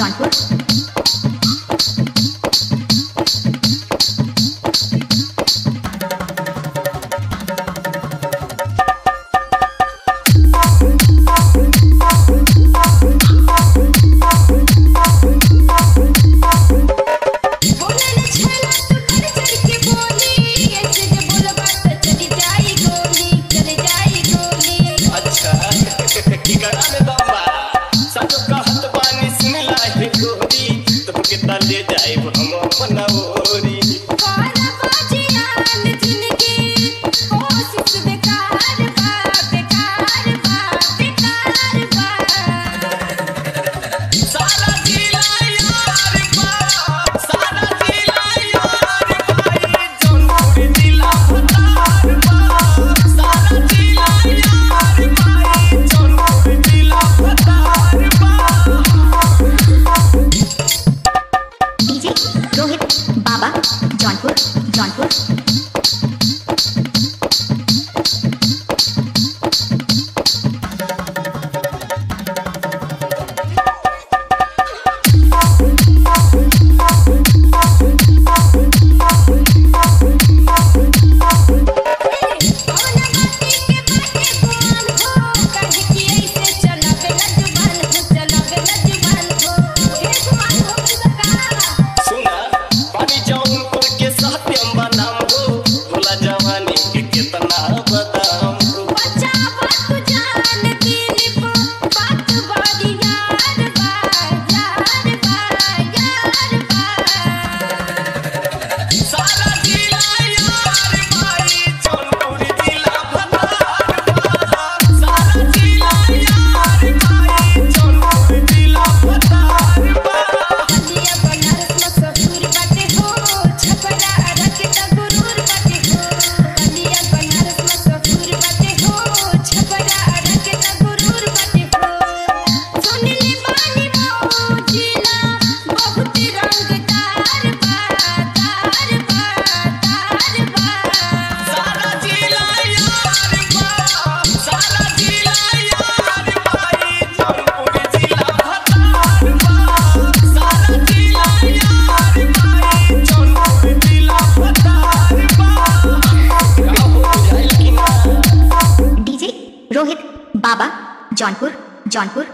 Johnpur. Jaipur. বাবা জনপুর জনপুর।